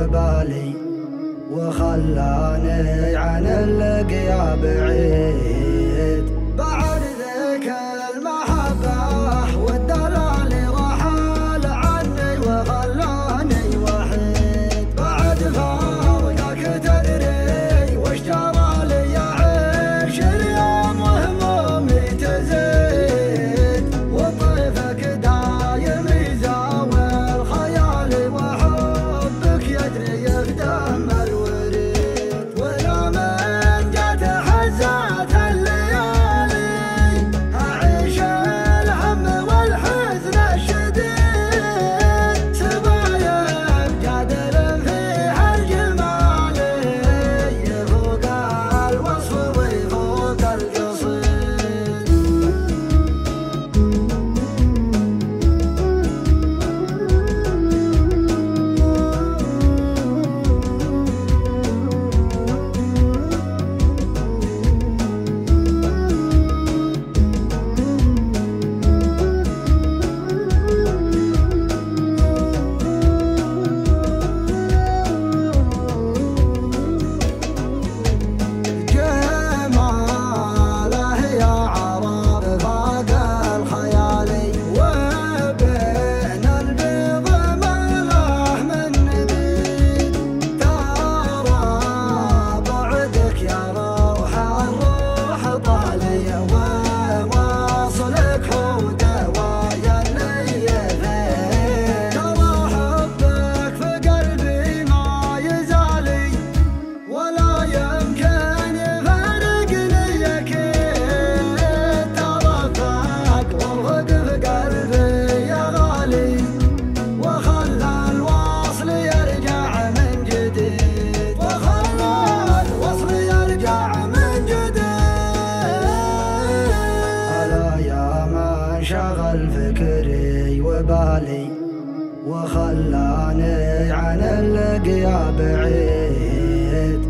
وبالي وخلاني عن اللقيا بعيد. I. وخلاني عن اللقيا بعيد.